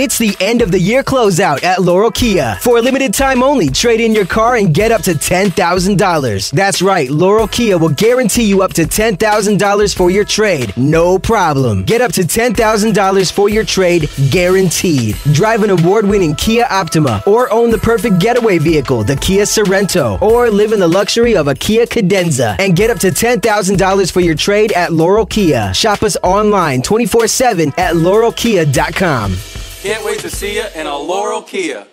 It's the end of the year closeout at Laurel Kia. For a limited time only, trade in your car and get up to $10,000. That's right, Laurel Kia will guarantee you up to $10,000 for your trade. No problem. Get up to $10,000 for your trade, guaranteed. Drive an award winning Kia Optima, or own the perfect getaway vehicle, the Kia Sorento, or live in the luxury of a Kia Cadenza and get up to $10,000 for your trade at Laurel Kia. Shop us online 24 7 at laurelkia.com. Can't wait to see you in a Laurel Kia.